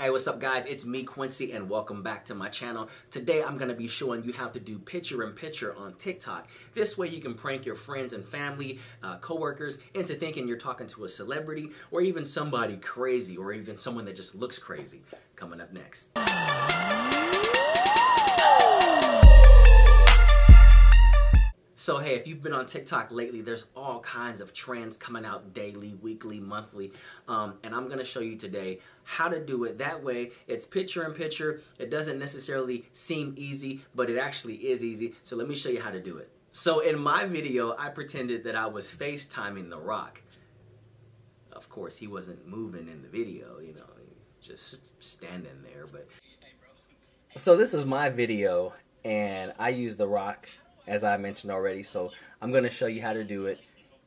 Hey, what's up guys? It's me, Quincy, and welcome back to my channel. Today I'm to be showing you how to do picture-in-picture on TikTok. This way you can prank your friends and family, uh, coworkers, into thinking you're talking to a celebrity, or even somebody crazy, or even someone that just looks crazy. Coming up next. So hey, if you've been on TikTok lately, there's all kinds of trends coming out daily, weekly, monthly, um, and I'm gonna show you today how to do it. That way, it's picture in picture. It doesn't necessarily seem easy, but it actually is easy. So let me show you how to do it. So in my video, I pretended that I was FaceTiming The Rock. Of course, he wasn't moving in the video, you know, just standing there, but. So this is my video, and I use The Rock as I mentioned already. So I'm going to show you how to do it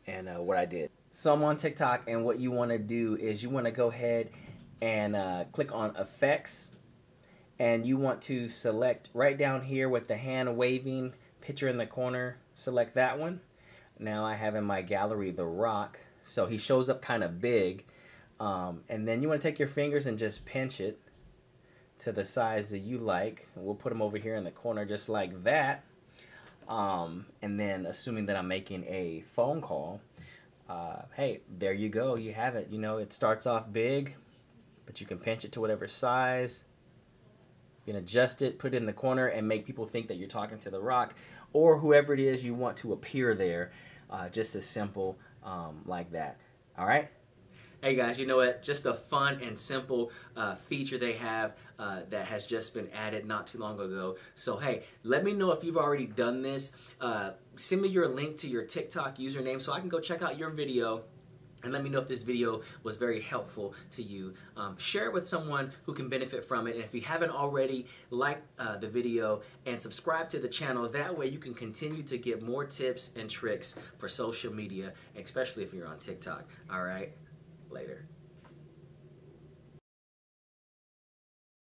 and uh, what I did. So I'm on TikTok and what you want to do is you want to go ahead and uh, click on effects and you want to select right down here with the hand waving picture in the corner select that one now I have in my gallery the rock so he shows up kind of big um, and then you want to take your fingers and just pinch it to the size that you like we'll put him over here in the corner just like that um, and then assuming that I'm making a phone call, uh, hey, there you go. You have it. You know, it starts off big, but you can pinch it to whatever size. You can adjust it, put it in the corner, and make people think that you're talking to the rock or whoever it is you want to appear there. Uh, just as simple um, like that. All right? Hey guys, you know what? Just a fun and simple uh, feature they have uh, that has just been added not too long ago. So hey, let me know if you've already done this. Uh, send me your link to your TikTok username so I can go check out your video and let me know if this video was very helpful to you. Um, share it with someone who can benefit from it. And if you haven't already, like uh, the video and subscribe to the channel. That way you can continue to get more tips and tricks for social media, especially if you're on TikTok. All right? Later.